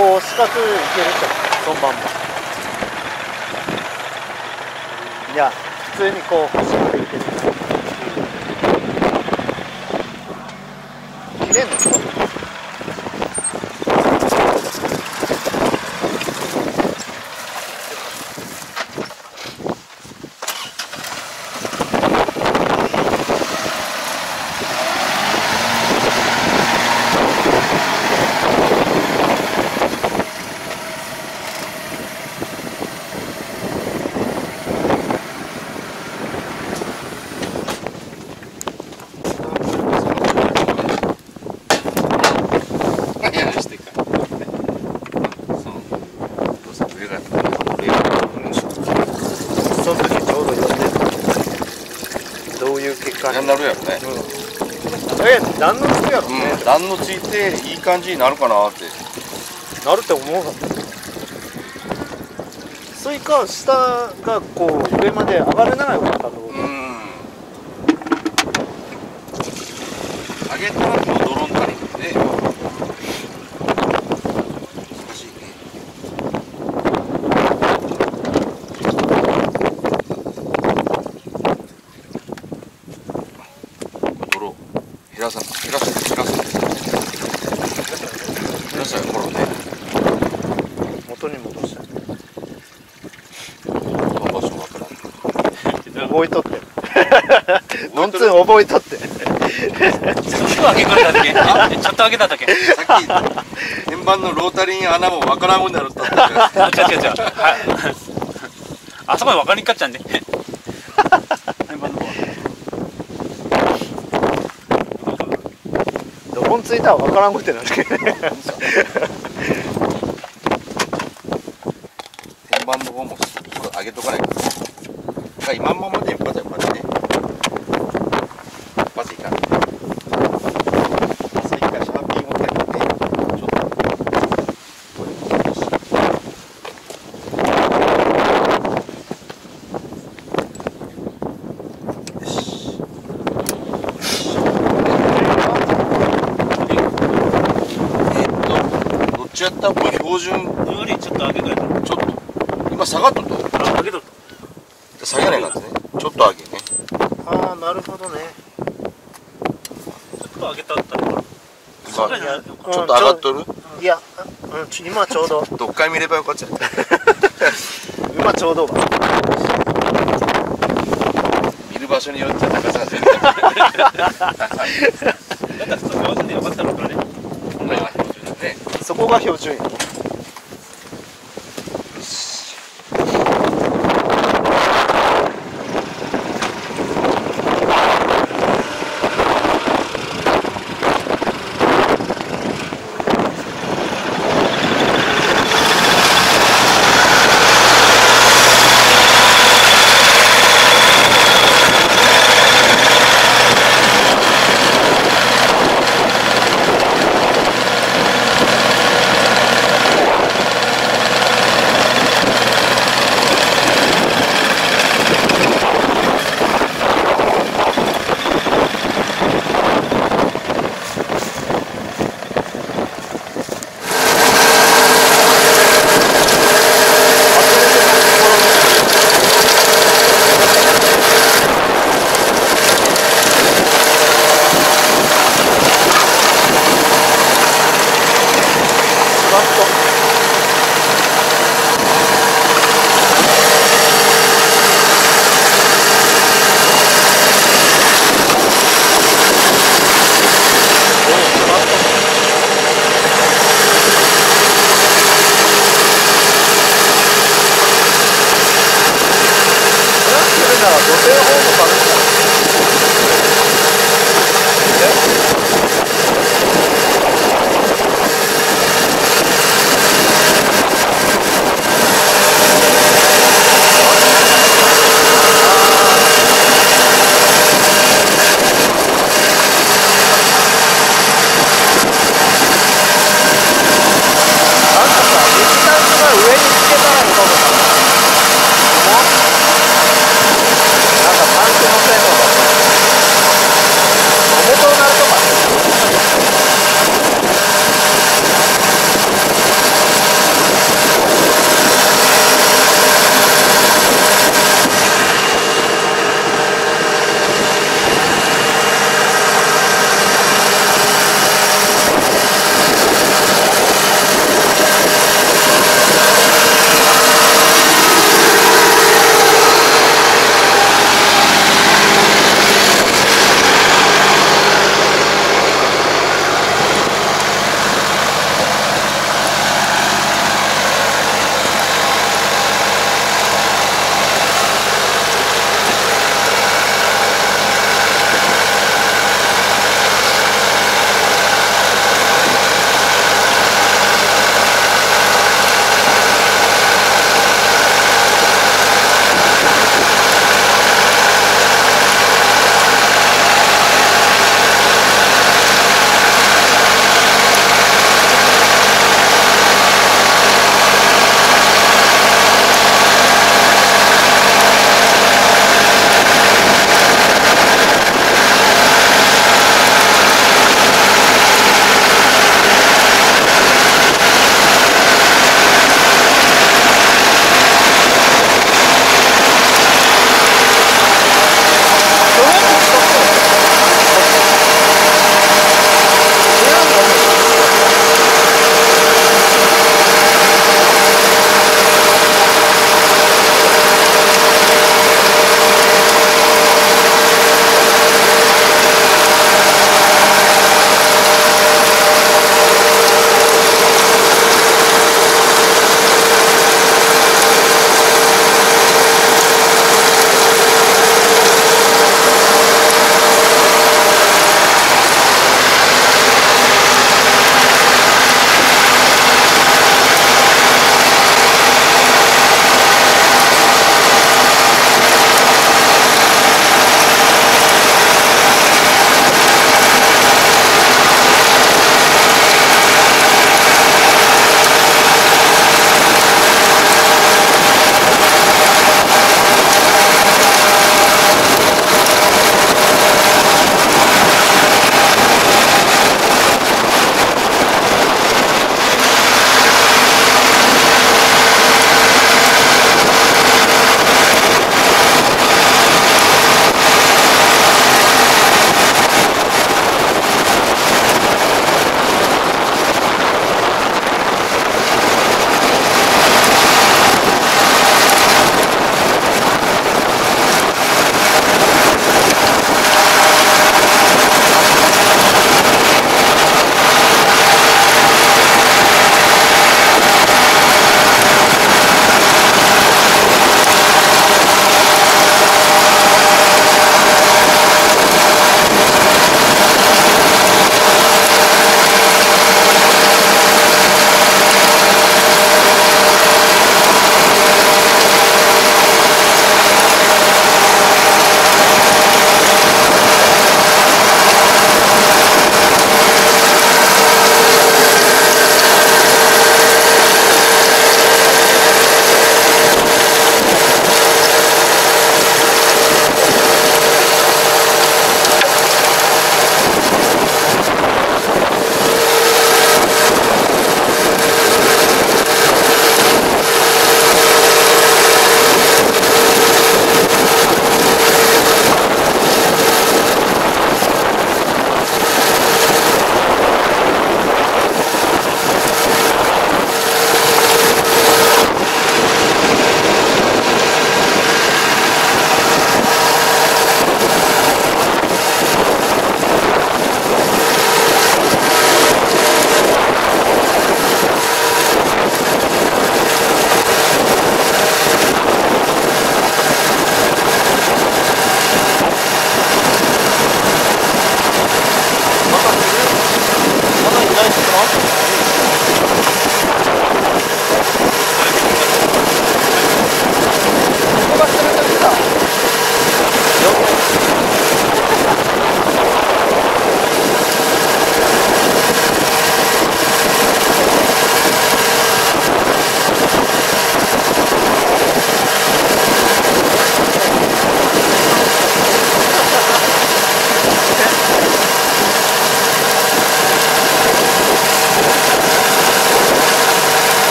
こう四角いけるとそのまんまいや普通にこう星までいける切れんのその時ちょうど読んでたどういう結果になるやろね。うん。え何のつくやろね、うん。段のついていい感じになるかなって。なるって思う。かスイカ下がこう上まで上がれないよかったってこと、うん。揚げたらドロンタにね難しいね泥減らさ減らす減らす減らしたらね元に戻した場所わからん覚えとってノンツー覚えとってちょっと開けただけちょっと開けただけさっき円盤のロータリーに穴もわからんもんなるって言った違う違う違うはいあそこで分かりにかっちゃうんで円盤の方は着いたら分からんことになるけどね。天板の方もそこ上げとかないと。ねだか今ままで一発やっぱりね一発いかんスイカシャーピー持ってるんでちょっとこれもしよしえっとどっちやったこれ標準よりちょっと開けたやつちょっと今下がっとったあ開けとっ下げないかったね。ちょっと上げね。ああなるほどね。ちょっと開けたったら。今ちょっと上がっとる？いや、うん、ち今ちょうど。どっかい見ればよかった。よ 今ちょうどが見る場所によっては高さが全然だからちょっと上手でよかったのかねまあね。そこが標準